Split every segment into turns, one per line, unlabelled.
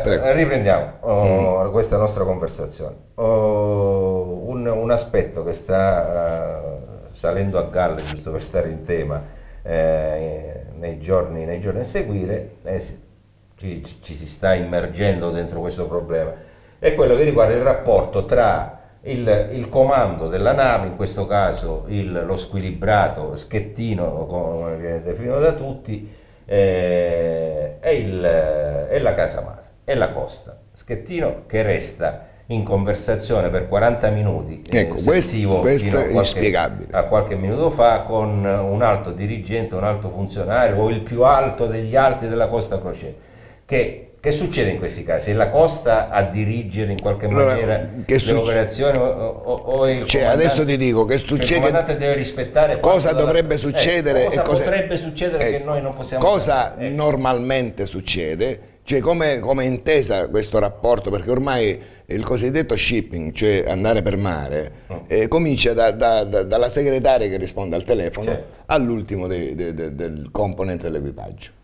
Prego. Riprendiamo oh, mm. questa nostra conversazione. Oh, un, un, aspetto che sta uh, salendo a galla, giusto per stare in tema, eh, nei, giorni, nei, giorni, a seguire, eh, ci, ci, si sta immergendo dentro questo problema, è quello che riguarda il rapporto tra il, il comando della nave, in questo caso il, lo squilibrato schettino, come viene definito da tutti, eh, e, il, e la casa madre e la costa. Schettino che resta in conversazione per 40 minuti,
ecco, questo, questo è inspiegabile.
A qualche minuto fa con un alto dirigente, un alto funzionario o il più alto degli alti della Costa Crociere. Che, che succede in questi casi? È la Costa a dirigere in qualche maniera allora, le succe... operazioni o, o, o il
cioè, adesso ti dico che succede... Il
comandante deve rispettare...
Cosa dovrebbe succedere...
Eh, cosa potrebbe succedere eh, che noi non possiamo...
Cosa fare? normalmente succede cioè come, come intesa questo rapporto, perché ormai il cosiddetto shipping, cioè andare per mare, mm. eh, comincia da, da, da, dalla segretaria che risponde al telefono certo. all'ultimo de, de, de, del componente dell'equipaggio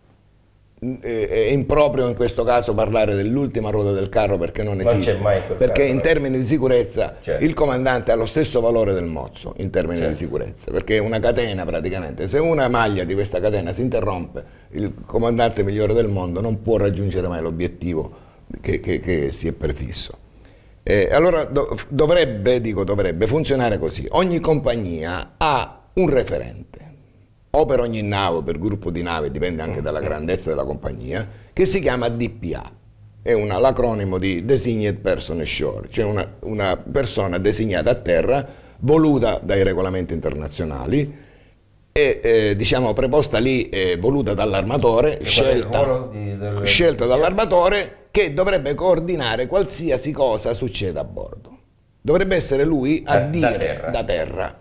è improprio in questo caso parlare dell'ultima ruota del carro perché non esiste, non perché caso, in termini di sicurezza certo. il comandante ha lo stesso valore del mozzo in termini certo. di sicurezza, perché è una catena praticamente, se una maglia di questa catena si interrompe, il comandante migliore del mondo non può raggiungere mai l'obiettivo che, che, che, si è prefisso. Eh, allora do, dovrebbe, dico dovrebbe, funzionare così, ogni compagnia ha un referente o per ogni nave per gruppo di navi, dipende anche dalla grandezza della compagnia, che si chiama DPA. È l'acronimo di Designated Person Ashore, cioè una, una persona designata a terra, voluta dai regolamenti internazionali, e eh, diciamo preposta lì, eh, voluta dall'armatore, scelta, del... scelta dall'armatore che dovrebbe coordinare qualsiasi cosa succeda a bordo. Dovrebbe essere lui a da, dire da terra. Da terra.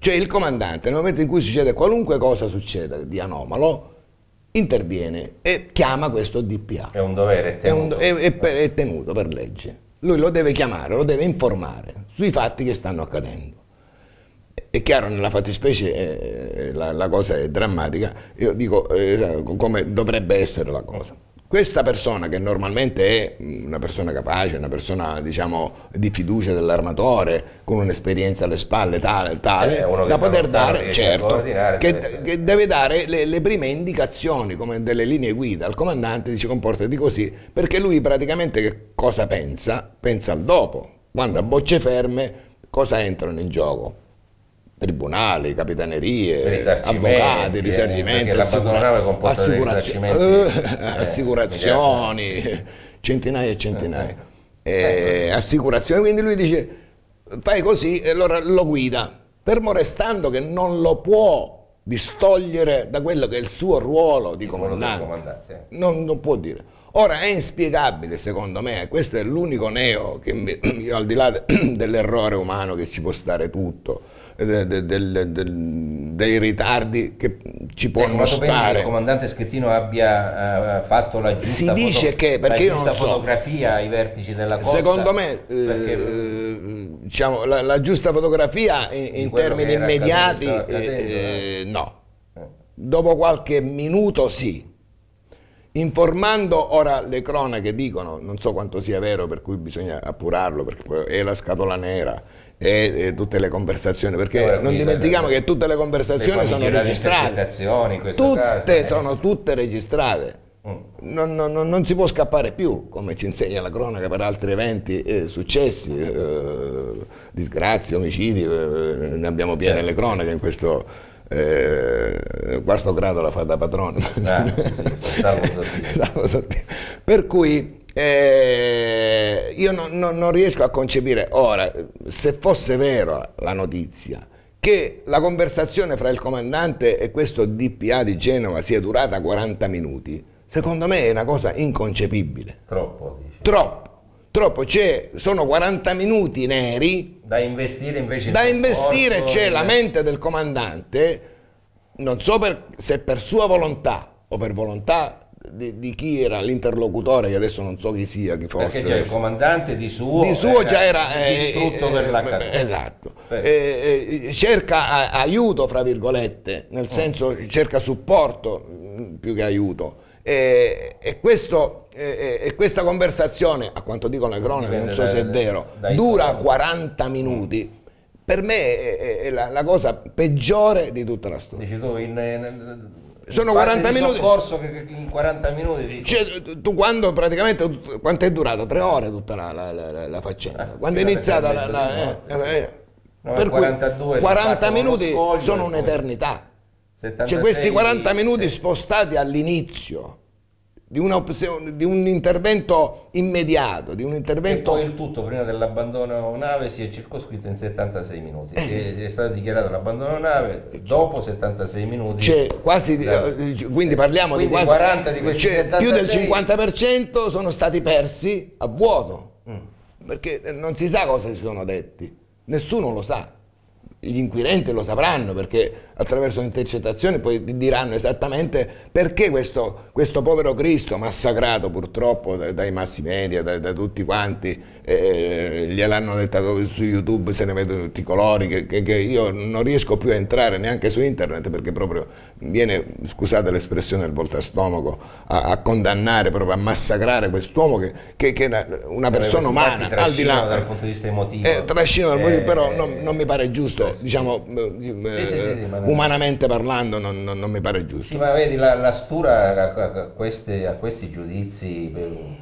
Cioè il comandante, nel momento in cui succede qualunque cosa succeda di anomalo, interviene e chiama questo DPA.
È un dovere, è tenuto.
È, un, è, è, è tenuto per legge. Lui lo deve chiamare, lo deve informare sui fatti che stanno accadendo. È chiaro, nella fattispecie eh, la, la, cosa è drammatica, io dico eh, come dovrebbe essere la cosa. Questa persona che normalmente è una persona capace, una persona diciamo di fiducia dell'armatore, con un'esperienza alle spalle tale, tale eh, da poter dare, certo, che, che, deve dare le, le, prime indicazioni come delle linee guida al comandante, dice comportati così, perché lui praticamente che cosa pensa? Pensa al dopo, quando a bocce ferme cosa entrano in gioco? Tribunali, capitanerie, avvocati, risarcimenti,
eh, assicura assicurazioni,
eh, assicurazioni, centinaia e centinaia. Eh, eh, assicurazioni, quindi lui dice fai così e allora lo guida, fermo restando che non lo può distogliere da quello che è il suo ruolo di comandante. comandante. Non, non può dire. Ora è inspiegabile secondo me, questo è l'unico neo che io, al di là dell'errore umano che ci può stare tutto, del, del, del, dei ritardi che ci possono ecco, stare.
che il comandante Schettino abbia uh, fatto la giusta,
si dice che, perché
la giusta fotografia ai vertici della costa?
Secondo me perché, eh, diciamo, la, la, giusta fotografia in, in termini immediati eh, no. Eh. Dopo qualche minuto sì. Informando ora le cronache dicono, non so quanto sia vero per cui bisogna appurarlo perché è la scatola nera, e, e, tutte le conversazioni, perché Ora, non dimentichiamo che tutte le conversazioni le sono registrate. tutte
caso, eh.
sono tutte registrate. Mm. Non, non, non, si può scappare più, come ci insegna la cronaca per altri eventi eh, successi, eh, disgrazie, omicidi, eh, ne abbiamo piene certo. le cronache in questo eh, quarto grado la fa da padrone. Ah, sì, sì, per cui eh, io non, non, non riesco a concepire ora, se fosse vera la notizia, che la conversazione fra il comandante e questo DPA di Genova sia durata 40 minuti, secondo me è una cosa inconcepibile.
Troppo, dici.
Troppo. Troppo, c'è, sono 40 minuti neri
da investire invece
da investire c'è la mente del comandante non so per, se per sua volontà o per volontà di, di, chi era l'interlocutore, che adesso non so chi sia, chi fosse.
Perché già il comandante di suo,
di suo già era
distrutto eh, per la
eh. Esatto. Eh, eh, cerca aiuto, fra virgolette, nel mm. senso cerca supporto mm, più che aiuto. E, e questo e, questa conversazione, a quanto dicono le cronache, non so se è vero, dura 40 minuti. Per me è, è la, la, cosa peggiore di tutta la storia.
Dici tu, in, in,
sono 40 minuti.
soccorso che in 40 minuti.
Cioè, tu quando praticamente quanto è durato? Tre ore tutta la, la, la, la faccenda. Eh, quando è iniziata la. la eh, eh, no, per 42, 40 minuti sono un'eternità. Cioè questi 40 minuti spostati all'inizio di, di, un intervento immediato, di un intervento...
E poi il tutto prima dell'abbandono nave si è circoscritto in 76 minuti, eh. è, è, stato dichiarato l'abbandono nave dopo 76 minuti.
Cioè, quasi, da, eh, quindi parliamo
quindi
di quasi...
40 di questi cioè, 76...
Più del 50% sono stati persi a vuoto, mm. perché non si sa cosa si sono detti, nessuno lo sa gli inquirenti lo sapranno perché attraverso intercettazioni poi diranno esattamente perché questo, questo povero Cristo massacrato purtroppo dai, dai massi media, da, da tutti quanti, eh, gliel'hanno dettato su YouTube, se ne vedono tutti i colori, che, che, che, io non riesco più a entrare neanche su internet perché proprio viene, scusate l'espressione del voltastomaco, a, a condannare, proprio a massacrare quest'uomo che, che, è una persona umana,
al di là... dal punto di vista emotivo.
Eh, trascino dal motivo, eh, però non, non, mi pare giusto, diciamo, eh, sì, sì, sì, umanamente parlando non, non, non, mi pare giusto.
Sì, ma vedi, la, la stura a, questi, a, questi, giudizi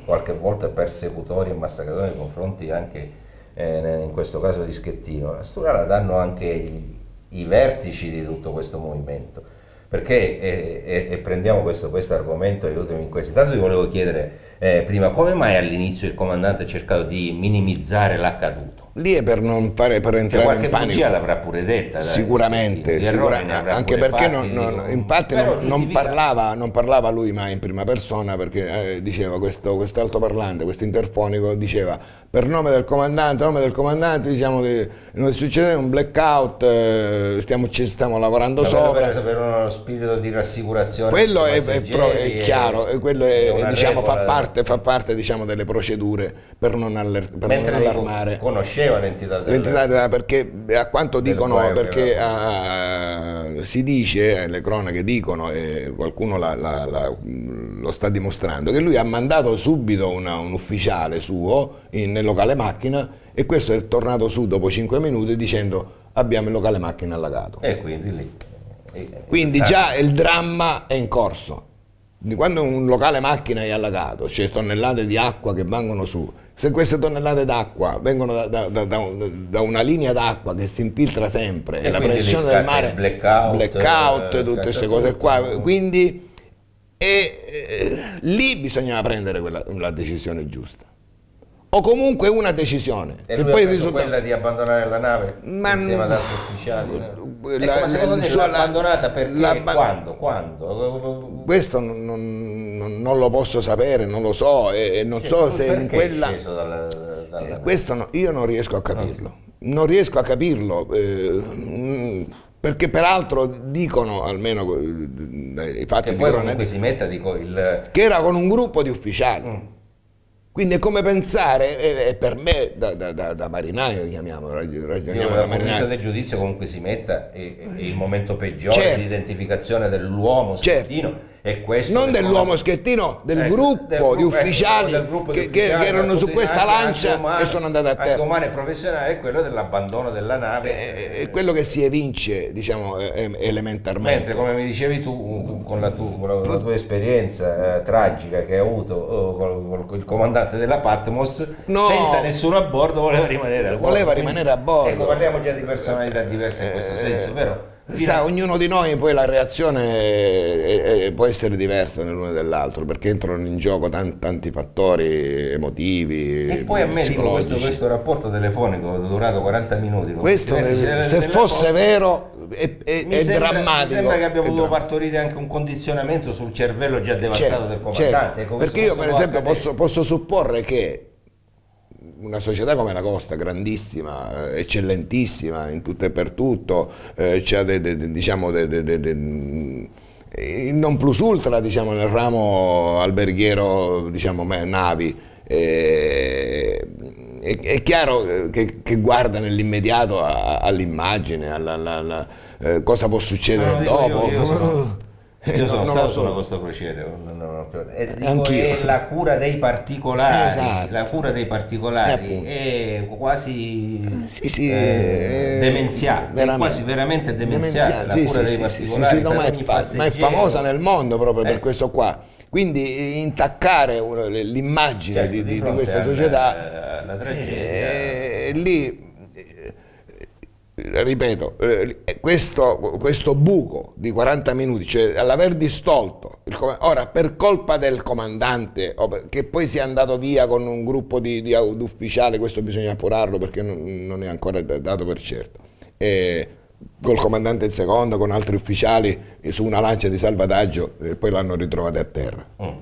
qualche volta persecutori e massacratori nei confronti anche, eh, in questo caso di Schettino, la stura la danno anche i, i vertici di tutto questo movimento. Perché, e, e, e prendiamo questo, questo argomento, aiutami in questo. Intanto ti volevo chiedere eh, prima, come mai all'inizio il comandante ha cercato di minimizzare l'accaduto?
Lì è per non fare per entrare in panico.
Qualche l'avrà pure detta.
Sicuramente, sicuramente anche perché non, non, infatti non, non, parlava, non, parlava, lui mai in prima persona perché eh, diceva questo, quest'altoparlante, questo interfonico diceva per nome del comandante, nome del comandante diciamo che non succede un blackout, eh, stiamo, ci stiamo lavorando
per
sopra.
Per, per uno spirito di rassicurazione.
Quello è, è, pro, è, chiaro, e, quello è, diciamo, fa parte, fa parte diciamo, delle procedure per non, aller, per non allarmare.
Conosceva l'entità
della... L'entità perché a quanto dicono, perché uh, si dice, le cronache dicono, e qualcuno la, la, la, lo sta dimostrando, che lui ha mandato subito una, un ufficiale suo in, locale macchina e questo è tornato su dopo 5 minuti dicendo abbiamo il locale macchina allagato.
E quindi lì.
Quindi già il dramma è in corso. Quando un locale macchina è allagato, c'è cioè tonnellate di acqua che vengono su, se queste tonnellate d'acqua vengono da, da, da, da, una linea d'acqua che si infiltra sempre e,
e
la pressione del mare,
blackout,
blackout eh, tutte queste cose qua, quindi e, eh, lì bisognava prendere quella, la decisione giusta o comunque una decisione.
E lui poi ha risulta... quella di abbandonare la nave Ma insieme ad altri ufficiali. La, la, secondo te l'ha abbandonata perché la, quando? quando?
Questo non, non, non, lo posso sapere, non lo so e, e non cioè, so se in quella...
Dalla, dalla...
Eh, questo no, io non riesco a capirlo. Non, non riesco a capirlo. Eh, perché peraltro dicono, almeno
i fatti che poi si metta, dico, il...
che era con un gruppo di ufficiali. Mm quindi è come pensare, e, per me da, da, da, da marinaio chiamiamolo, ragioniamo
da marinaio. del giudizio comunque si metta, è, è il momento peggiore certo. di identificazione dell'uomo certo
e questo non dell'uomo schettino, del, eh, gruppo, del gruppo di ufficiali, del gruppo che, che, che, erano su questa lancia umano, e sono andati a terra.
umano e professionale è quello dell'abbandono della nave.
È, è, quello che si evince, diciamo, elementarmente.
Mentre, come mi dicevi tu, con la, tu, con la, tua esperienza eh, tragica che hai avuto oh, con, con, il comandante della Patmos, no, senza nessuno a bordo, voleva rimanere a bordo.
Voleva rimanere a bordo.
Ecco, parliamo già di personalità diverse in questo eh, senso, vero?
Sa, ognuno di noi poi la reazione è, è, può essere diversa nell'uno dell'altro perché entrano in gioco tanti, tanti fattori emotivi.
E poi a me dico questo, questo, rapporto telefonico durato 40 minuti.
Questo, se, se fosse vero è, è, è
sembra,
drammatico.
Mi sembra che abbia voluto partorire anche un condizionamento sul cervello già devastato certo, del comandante. Certo.
Ecco, perché io per esempio posso, posso supporre che una società come la Costa, grandissima, eh, eccellentissima in tutto e per tutto, eh, c'è diciamo, il non plus ultra diciamo, nel ramo alberghiero diciamo, navi. Eh, è, è, chiaro che, che guarda nell'immediato all'immagine, alla, alla, alla, eh, cosa può succedere dopo.
Io, io sono Io
No,
sono stato sulla Costa Crociere, non- non- non- e dico,
Anch'io.
è la cura dei particolari,
Esatto.
la cura dei
Eh,
particolari
appunto.
è quasi
Sì, sì,
eh,
eh,
demenziale, è
veramente.
quasi veramente demenziale
Demenziale,
la
sì,
cura dei particolari.
no,
per
ma, è ma è famosa nel mondo proprio per
Eh.
questo qua. Quindi eh, intaccare l'immagine
Certo,
di, di- di questa società
alla tragedia.
eh, lì eh, eh, ripeto eh, questo, questo buco di 40 minuti cioè all'aver distolto il ora per colpa del comandante che poi sia andato via con un gruppo di, di ufficiali questo bisogna appurarlo perché non, non è ancora dato per certo eh, col comandante in secondo con altri ufficiali eh, su una lancia di salvataggio e poi l'hanno ritrovato a terra
Mm.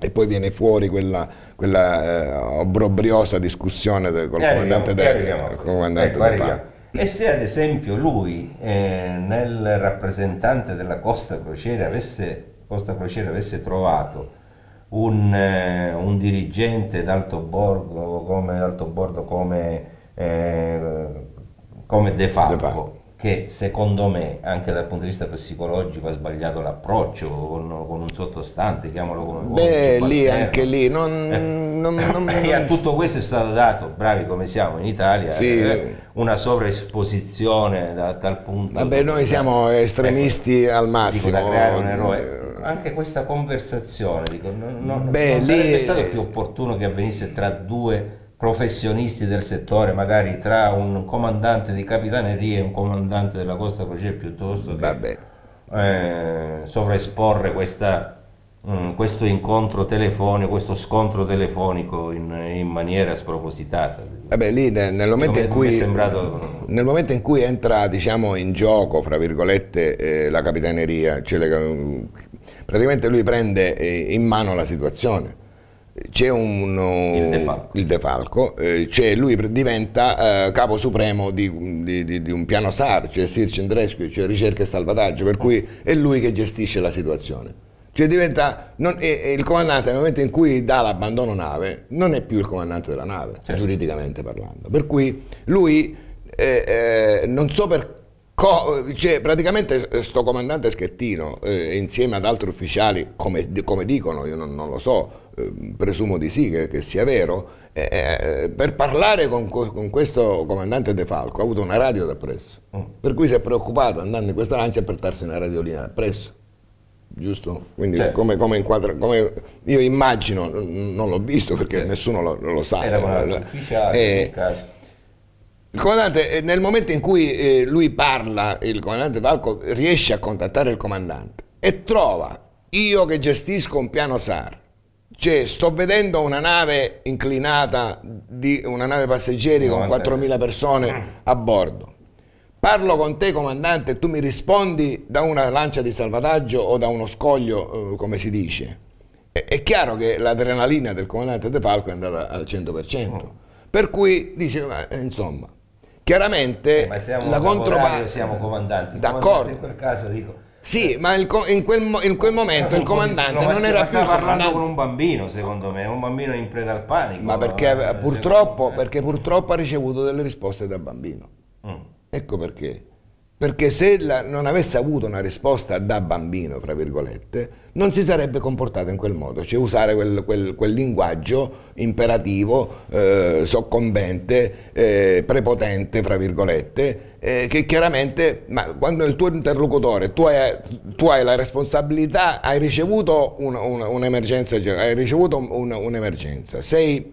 e poi viene fuori quella, quella eh, obbrobriosa discussione del, col
E
comandante,
arriviamo- e
de-
arriviamo a
col
questo.
comandante
Ecco,
De
arriviamo.
Palma.
E se ad esempio lui eh, nel rappresentante della Costa Crociere avesse, Costa Crociere avesse trovato un, eh, un dirigente d'alto bordo come, d'alto bordo come, eh, come De Falco. Che secondo me anche dal punto di vista psicologico ha sbagliato l'approccio con, con un sottostante, chiamalo come vuoi,
Beh, lì
subalterno.
anche lì non,
Eh.
non- non-
E a tutto questo è stato dato, bravi come siamo in Italia,
Sì.
eh, una sovraesposizione da tal punto.
Vabbè, noi siamo estremisti al massimo.
Dico, da creare un eroe. Anche questa conversazione, dico, non, non-
Beh,
non
lì-
sarebbe stato più opportuno che avvenisse tra due professionisti del settore, magari tra un comandante di capitaneria e un comandante della Costa Crociere piuttosto che eh, sovraesporre questa, mm, questo incontro telefonico, questo scontro telefonico in, in maniera spropositata.
Vabbè, lì nel, nel momento
mi
cui
sembrato
nel momento in cui entra diciamo in gioco fra virgolette eh, la capitaneria cioè le- praticamente lui prende eh, in mano la situazione c'è un
Il De Falco.
il De Falco, eh, lui diventa eh, capo supremo di, di- di- di un piano SAR cioè Search and Rescue cioè ricerca e salvataggio per cui è lui che gestisce la situazione cioè diventa non- e- e il comandante nel momento in cui dà l'abbandono nave non è più il comandante della nave
Certo.
giuridicamente parlando per cui lui eh, eh, non so per co- cioè praticamente sto comandante Schettino eh, insieme ad altri ufficiali come, come dicono io non, non lo so eh, presumo di sì che, che sia vero eh, eh, per parlare con, co- con questo comandante De Falco ha avuto una radio da presso
Mm.
per cui si è preoccupato andando in questa lancia a portarsi una radiolina da presso giusto? Quindi
Certo.
come, come inquadra, come io immagino, non l'ho visto perché
Certo.
nessuno lo, lo sa.
era
eh,
altri ufficiali,
eh,
nel caso.
Il comandante, eh, nel momento in cui eh, lui parla, il comandante Falco riesce a contattare il comandante e trova io che gestisco un piano SAR, cioè sto vedendo una nave inclinata, di, una nave passeggeri con
90.
4.000 persone a bordo. Parlo con te comandante e tu mi rispondi da una lancia di salvataggio o da uno scoglio, eh, come si dice. È, chiaro che l'adrenalina del comandante De Falco è andata al 100%. Per cui dice, ma, insomma, chiaramente
Eh,
la controparte...
siamo comandanti.
D'accordo.
In quel caso dico.
Sì, ma il in, quel, in quel momento il comandante
No, ma
non era più
parlando
comandante.
con un bambino, secondo me, un bambino in preda al panico.
Ma perché
eh,
purtroppo, perché purtroppo ha ricevuto delle risposte da bambino.
Mm.
Ecco perché. Perché se la- non avesse avuto una risposta da bambino, fra virgolette, non si sarebbe comportato in quel modo, cioè usare quel, quel- quel linguaggio imperativo, eh, soccombente, eh, prepotente, fra virgolette, eh, che chiaramente, ma quando il tuo interlocutore, tu hai, tu hai la responsabilità, hai ricevuto un- un- un'emergenza, hai ricevuto un- un'emergenza, sei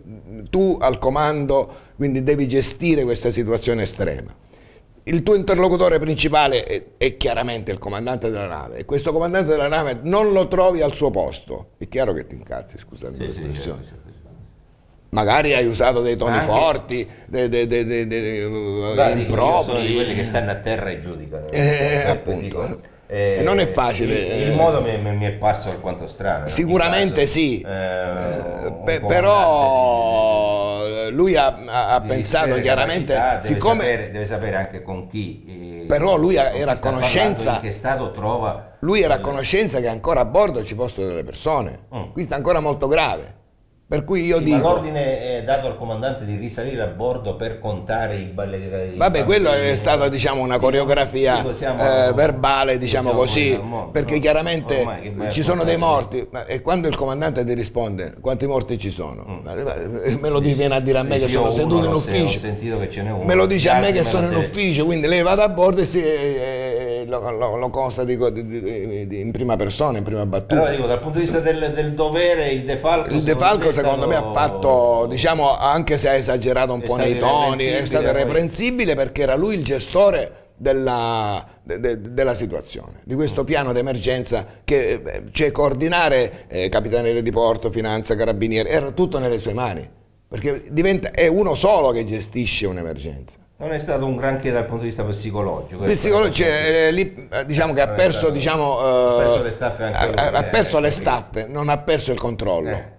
tu al comando, quindi devi gestire questa situazione estrema il tuo interlocutore principale è, è chiaramente il comandante della nave e questo comandante della nave non lo trovi al suo posto. È chiaro che ti incazzi, scusate
Sì, sì, certo, certo, certo.
Magari hai usato dei toni
Anche-
forti, dei, dei, dei, dei, dei,
dico, io
impropri.
sono di quelli che stanno a terra e giudicano.
Eh, appunto.
dico,
E non è facile,
Il, il
eh.
modo mi, mi- è parso alquanto strano.
Sicuramente
caso.
sì,
Eh,
Eh, però eh, lui ha, ha- pensato chiaramente,
deve,
siccome
sapere, deve sapere anche con chi. eh,
Però lui
con
era a conoscenza-
che stato trova.
lui era a conoscenza che ancora a bordo ci fossero delle persone,
Mm.
quindi è ancora molto grave. Per cui io
Sì,
dico...
Ma l'ordine è dato al comandante di risalire a bordo per contare i balli.
Vabbè, quello è stata diciamo una coreografia
Dico, siamo-
eh, verbale, diciamo così, perché
no?
chiaramente
Ormai
ci sono dei morti ma- e quando il comandante ti risponde quanti morti ci sono,
Mm.
Me lo dice, viene a dire a me che sono seduto in
se-
ufficio,
uno.
me lo dice a me che sono in ufficio, quindi lei va da bordo e, si, eh, lo, lo- lo consta dico, di- di- di- in prima persona, in prima battuta.
Però dico, dal punto di vista del, del dovere, il defalco.
Il
secondo
defalco
me è
secondo me ha fatto, diciamo, anche se ha esagerato un po' nei toni, è stato irreprensibile perché era lui il gestore della, de- de- della situazione, di questo piano d'emergenza che eh, cioè coordinare eh, capitaneria di porto, finanza, carabinieri, era tutto nelle sue mani, perché diventa, è uno solo che gestisce un'emergenza.
Non è stato un granché dal punto di vista psicologico. questo
Psicolo-
è
cioè, eh, lì, eh, diciamo che ha perso,
stato-
diciamo,
ha
eh,
perso le staffe anche
ha- ha-
eh,
perso le staffe, non ha perso il controllo.
Eh.